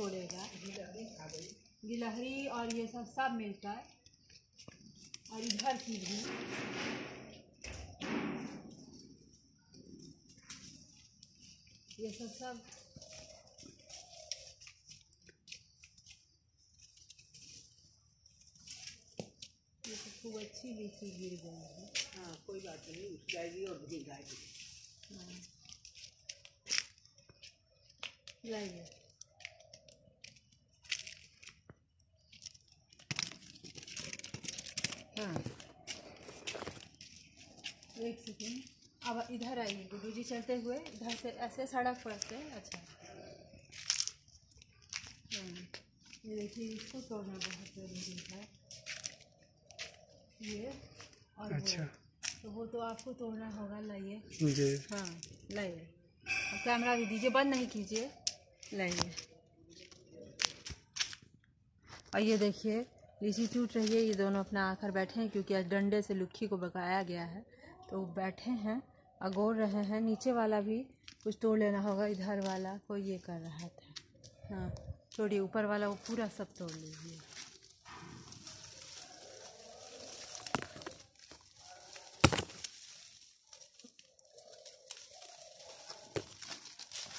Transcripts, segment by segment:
तोड़ेगा गिलहरी और ये सब सब मिलकर और इधर की भी। ये सब सब। ये तो खूब अच्छी लीची गिर गई है। हाँ कोई बात नहीं उठ जाएगी और भीग जाएगी। हाँ। लाइए। हाँ। एक सेकेंड। अब इधर आइए गुड्डू जी चलते हुए। इधर से ऐसे सड़क पर से अच्छा। हाँ, ये देखिए इसको तोड़ना बहुत ज़रूरी है। ये और अच्छा। वो तो वो तो आपको तोड़ना होगा लाइए। जी। हाँ लाइए। कैमरा भी दीजिए बंद नहीं कीजिए। लाइए। और ये देखिए लीची टूट रही है ये दोनों अपना आकर बैठे हैं क्योंकि आज डंडे से लुक्खी को बकाया गया है। तो बैठे हैं, अगोर रहे हैं, नीचे वाला भी कुछ तोड़ लेना होगा, इधर वाला को ये कर रहा था। हाँ छोड़िए, ऊपर वाला वो पूरा सब तोड़ लीजिए।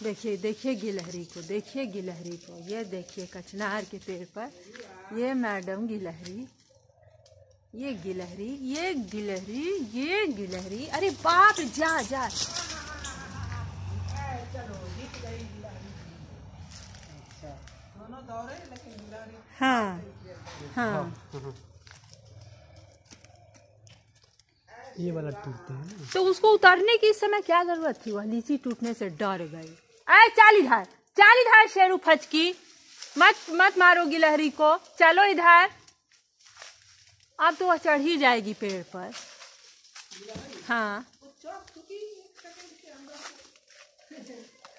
देखिए देखिए गिलहरी को देखिए गिलहरी को। ये देखिए कचनार के पेड़ पर। ये मैडम गिलहरी ये गिलहरी ये गिलहरी ये गिलहरी। अरे बाप जा जा। हाँ हाँ। ये वाला टूटते हैं। तो उसको उतारने की इस समय क्या ज़रूरत थी? वह लीची टूटने से डर गई। अरे चाल इधर चाल इधर शेरू फचकी मत मत मारो गिलहरी को। चलो इधर। अब तो वह चढ़ ही जाएगी पेड़ पर। हाँ।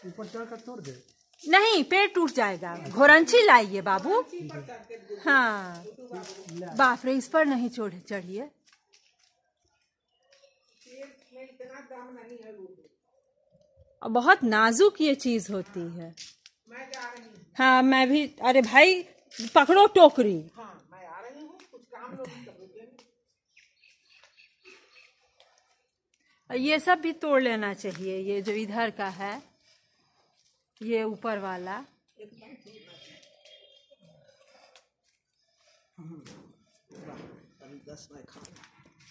ऊपर चढ़ तोड़ दे। नहीं पेड़ टूट जाएगा। घोरंची लाइए बाबू। हाँ। बाप रे इस पर नहीं चढ़ चढ़िए। और बहुत नाजुक ये चीज़ होती है। मैं जा रही हूँ। हाँ मैं भी अरे भाई पकड़ो टोकरी। हाँ मैं आ रही हूँ कुछ काम लोग कर रुके और ये सब भी तोड़ लेना चाहिए ये जो इधर का है ये ऊपर वाला। मैं खा।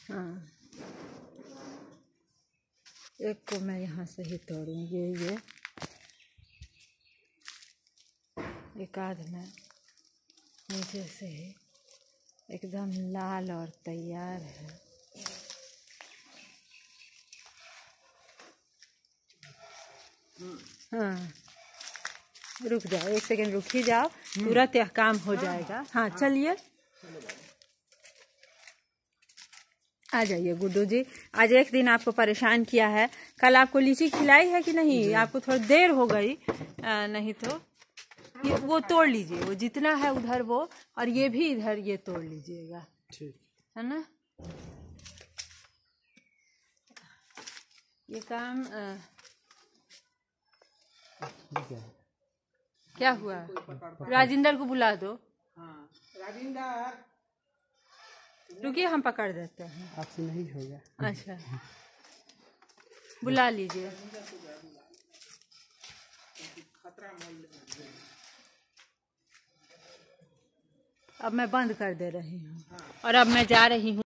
हाँ। एक को मैं यहाँ से ही तोड़ूँ ये। ये एक आध में नीचे से ही। एकदम लाल और तैयार है। हाँ। रुक जाओ एक सेकंड रुक ही जाओ। तुरंत यह काम हो जाएगा। हाँ चलिए। आ जाइए गुड्डू जी। आज एक दिन आपको परेशान किया है। कल आपको लीची खिलाई है कि नहीं? आपको थोड़ी देर हो गई आ, नहीं तो। ये वो तोड़ लीजिए वो जितना है उधर वो और ये भी इधर ये तोड़ लीजिएगा। ठीक। है ना? ये काम आ, क्या हुआ? राजिंदर को बुला दो। हाँ राजिंदर। रुकिए हम पकड़ देते हैं। आपसे नहीं होगा अच्छा। बुला लीजिए। अब मैं बंद कर दे रही हूँ। और अब मैं जा रही हूँ।